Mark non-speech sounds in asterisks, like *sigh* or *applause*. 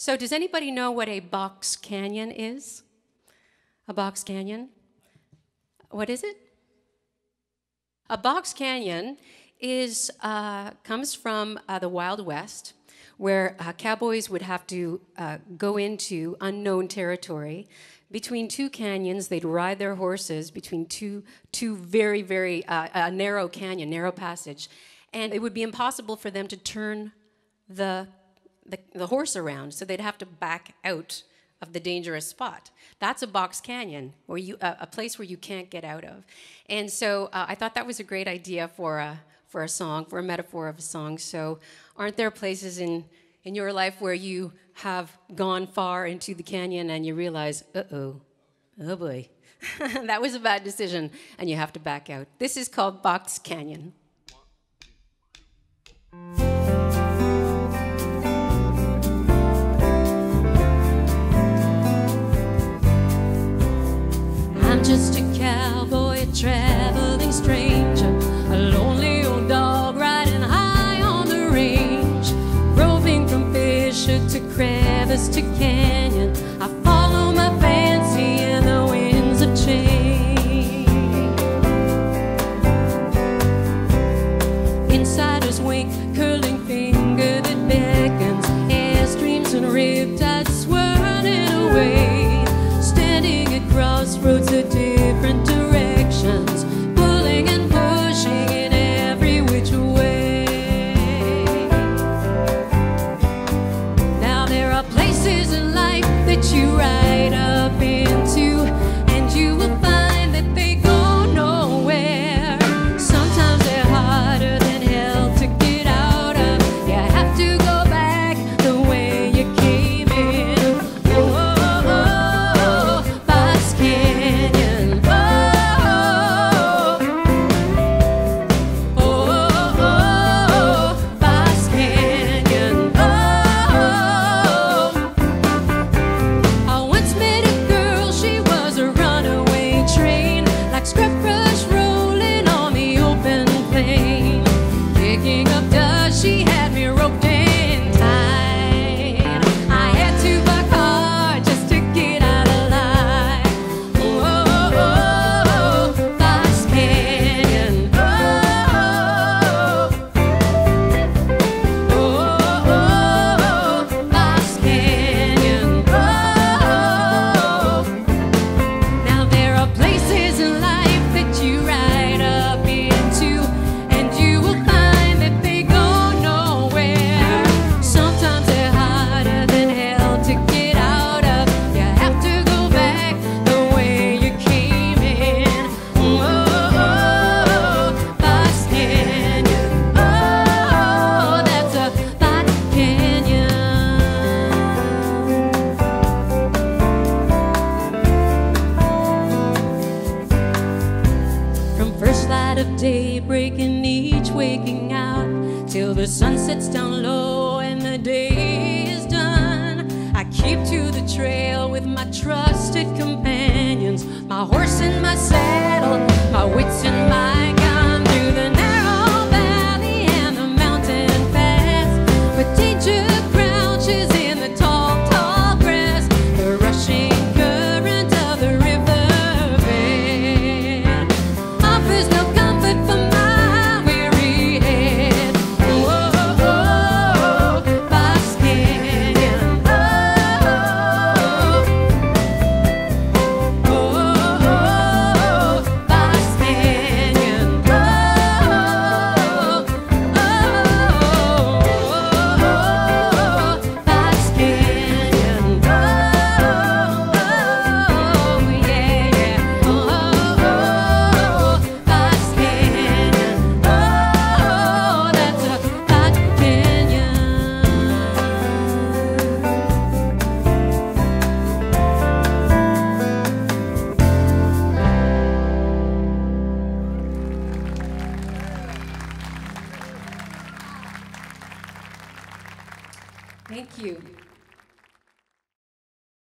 So, does anybody know what a box canyon is? A box canyon? What is it? A box canyon is uh, comes from uh, the Wild West, where uh, cowboys would have to uh, go into unknown territory. Between two canyons, they'd ride their horses between two two very very uh, narrow canyon, narrow passage, and it would be impossible for them to turn the the, the horse around, so they'd have to back out of the dangerous spot. That's a box canyon, where you uh, a place where you can't get out of. And so uh, I thought that was a great idea for a for a song, for a metaphor of a song. So aren't there places in in your life where you have gone far into the canyon and you realize, uh oh, oh boy, *laughs* that was a bad decision, and you have to back out. This is called Box Canyon. Crevice to canyon. I follow my fancy in the winds of change. Insiders wink, curling finger that beckons, airstreams and riptides of day breaking each waking out till the sun sets down low and the day is done. I keep to the trail with my trusted companions, my horse and my saddle,